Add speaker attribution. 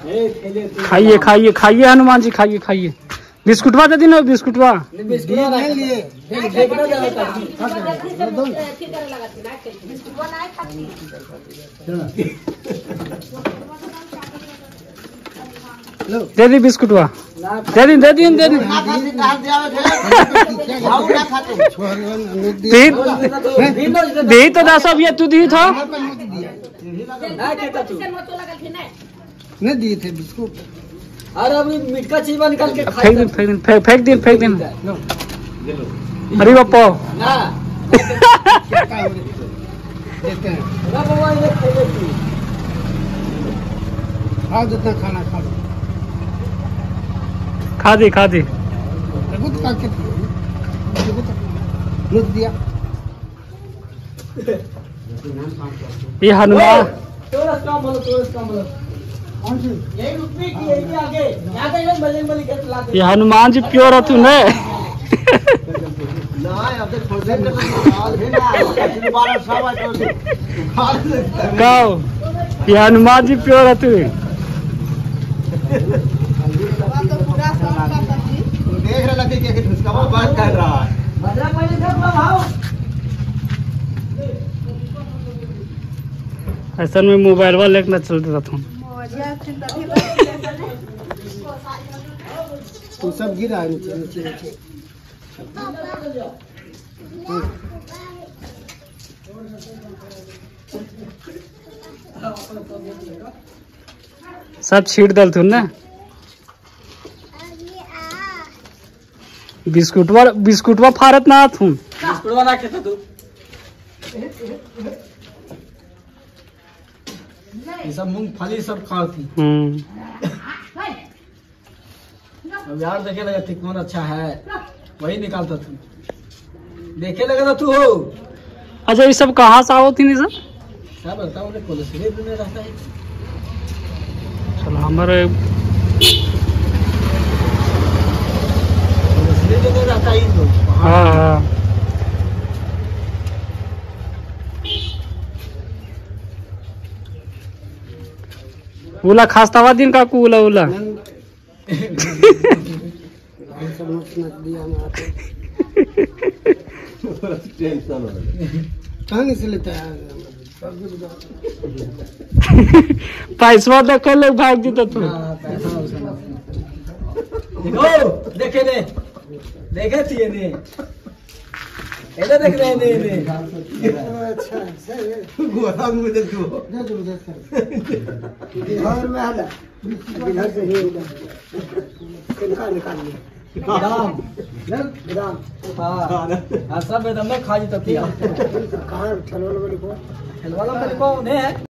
Speaker 1: खाइए खाइए खाइए हनुमान जी खाइए खाइए। बिस्कुटवा दे दी ना बिस्कुटवा दे दी बिस्कुटवा दे दी दे दी दे दी। दी दी तो दस अब ये तू दी था।
Speaker 2: नहीं दिए थे बिस्कुट?
Speaker 3: अरे अभी मिटका चीज़ निकाल के
Speaker 1: फेंक दिन फेंक दिन फेंक दिन फेंक दिन अरे बापा
Speaker 3: ना।
Speaker 2: क्या देते हैं।
Speaker 3: ना बाबा ये खाइए तू
Speaker 2: खाओ जितना खाना खा
Speaker 1: खा दे खा दे।
Speaker 2: देखो तो खा के। तो लुट दिया।
Speaker 1: ये हनुमान। ये हनुमान जी प्योर है तू ने?
Speaker 3: तो है तो
Speaker 1: कहो ये हनुमान जी प्योर है तू?
Speaker 3: देख रहा लगे कि बात कर रहा है। बजरंग बली का भाव
Speaker 1: ऐसा में मोबाइल वाला लेकर चल रहा था।
Speaker 2: तो सब गिरा नीचे नीचे नीचे।
Speaker 1: सब छीट दल तू ना? बिस्कुटवा बिस्कुटवा फारत ना थू
Speaker 3: बिस्कुट बना के तू। ये सब मूंगफली सब खाती
Speaker 1: हम्म।
Speaker 3: अब यार देखे लगा थी कौन अच्छा है। वही निकालता तू। देखे लगा था तू हो।
Speaker 1: अच्छा ये सब कहाँ से आओ थी सर
Speaker 3: क्या बताओ कोलेस्ट्रॉल में रहता है।
Speaker 1: चलो हमारे
Speaker 3: कोलेस्ट्रॉल में रहता है
Speaker 1: हाँ हाँ उला खास्तावा दिन का उला। उला
Speaker 2: है?
Speaker 1: पैसवा देख ले भाग दी तो। तू
Speaker 3: हाँ, पैसा उसका देखो ने देखे थी ने। इधर देख रहे ने ने।
Speaker 2: अच्छा सही है।
Speaker 3: गोरा मुझे देख तू
Speaker 2: दे दो दे सर बिहार में आला बिहार से ही निकाल निकाल लिया।
Speaker 3: दाम
Speaker 2: दाम
Speaker 3: हाँ। हाँ सब एकदम ना खा जी तब
Speaker 2: कहाँ ठलवाल वाली को
Speaker 3: खेलवाला मेरे को नहीं है।